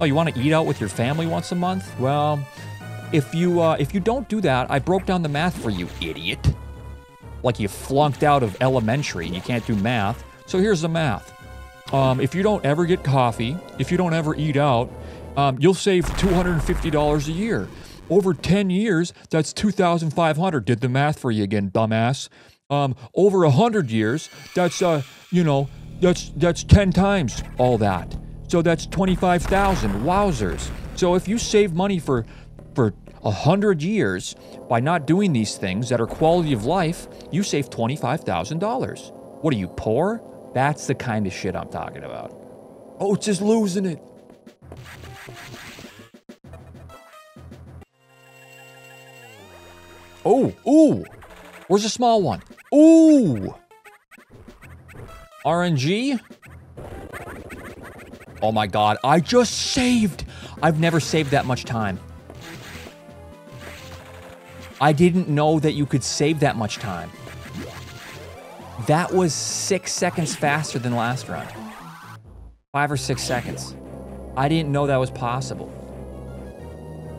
Oh, you want to eat out with your family once a month? Well, if you uh, if you don't do that, I broke down the math for you, idiot. Like you flunked out of elementary and you can't do math. So here's the math. Um, if you don't ever get coffee, if you don't ever eat out, um, you'll save $250 a year. Over 10 years, that's 2,500. Did the math for you again, dumbass. Um, over 100 years, that's, uh, you know, that's, that's 10 times all that. So that's 25,000. Wowzers. So if you save money for, for 100 years by not doing these things that are quality of life, you save $25,000. What are you, poor? That's the kind of shit I'm talking about. Oh, it's just losing it. Oh, ooh. Where's the small one? Ooh. RNG? Oh my god, I just saved. I've never saved that much time. I didn't know that you could save that much time. That was six seconds faster than last run. Five or six seconds. I didn't know that was possible.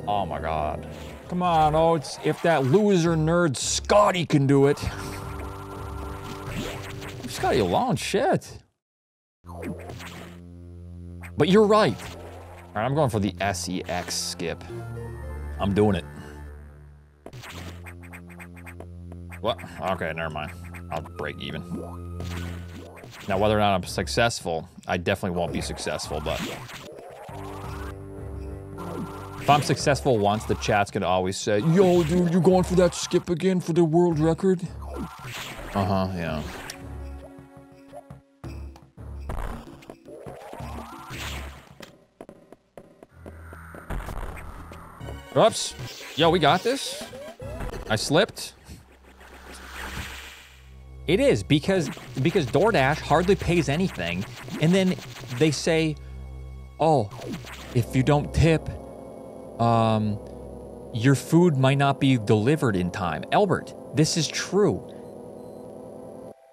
Oh my god. Come on, oh, it's if that loser nerd Scotty can do it. Scotty alone, shit. But you're right. All right, I'm going for the SEX skip. I'm doing it. What? Okay, never mind. I'll break even. Now, whether or not I'm successful, I definitely won't be successful, but... If I'm successful once, the chat's gonna always say, Yo, dude, you going for that skip again for the world record? Uh-huh, yeah. Oops. Yo, we got this. I slipped. It is because because DoorDash hardly pays anything, and then they say, "Oh, if you don't tip, um, your food might not be delivered in time." Albert, this is true.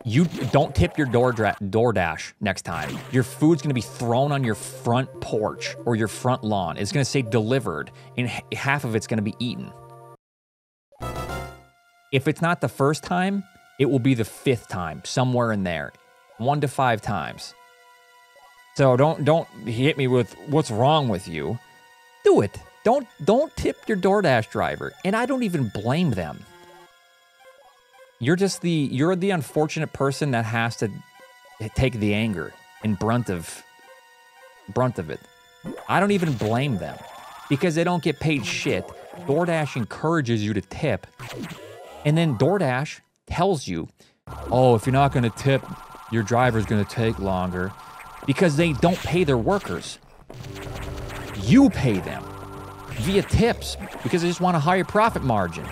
You don't tip your door DoorDash next time. Your food's gonna be thrown on your front porch or your front lawn. It's gonna say delivered, and half of it's gonna be eaten. If it's not the first time, it will be the fifth time, somewhere in there, one to five times. So don't don't hit me with what's wrong with you. Do it. Don't don't tip your DoorDash driver, and I don't even blame them. You're just the you're the unfortunate person that has to take the anger and brunt of brunt of it. I don't even blame them because they don't get paid shit. DoorDash encourages you to tip. And then DoorDash tells you, oh, if you're not going to tip, your driver's going to take longer because they don't pay their workers. You pay them via tips because they just want a higher profit margin.